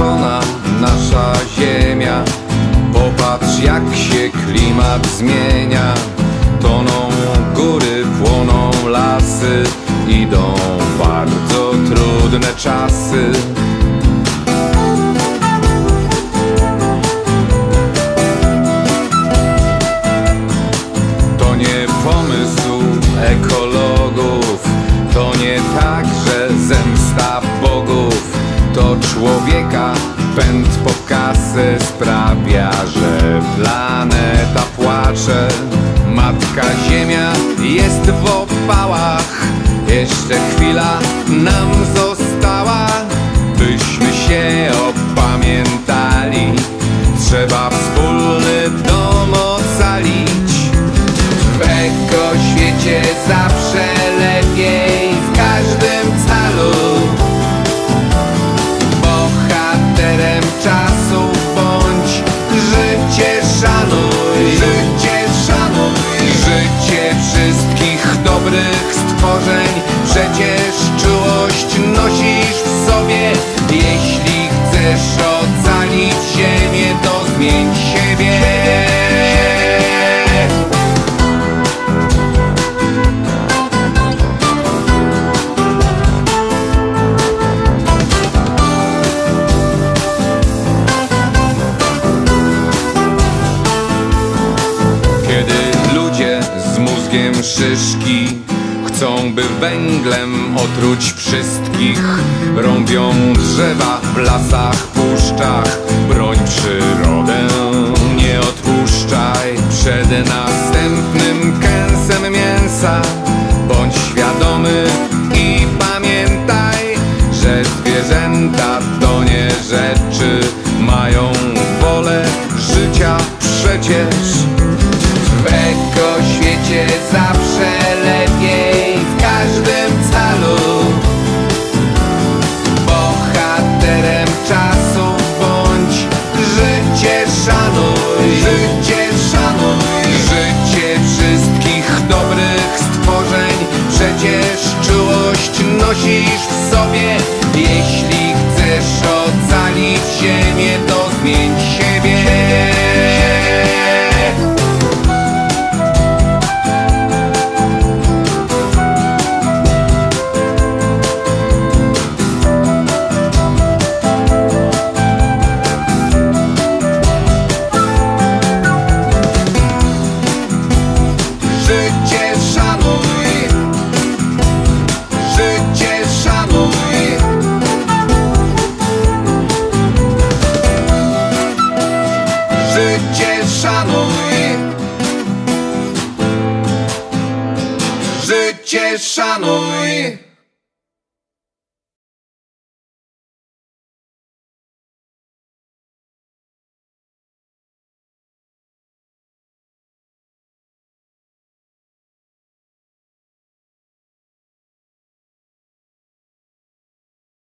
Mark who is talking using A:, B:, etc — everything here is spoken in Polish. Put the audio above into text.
A: zakona nasza ziemia. Popatrz jak się klimat zmienia. Toną góry, płoną lasy. Idą bardzo trudne czasy pęd po kasę sprawia, że planeta płacze. Matka Ziemia jest w opałach. Jeszcze chwila nam została Byśmy się opamiętali. Trzeba stworzeń Przecież czułość nosisz w sobie. Jeśli chcesz ocalić ziemię to zmień siebie. Kiedy ludzie z mózgiem szyszki Chcą, by węglem otruć wszystkich. Rąbią drzewa w lasach, puszczach. Broń przyrodę, nie odpuszczaj. Przed następnym kęsem mięsa Bądź świadomy i pamiętaj Że zwierzęta to nie rzeczy Mają wolę życia przecież. W ekoświecie zawsze nosisz w sobie Jeśli chcesz ocalić ziemię to zmień Życie szanuj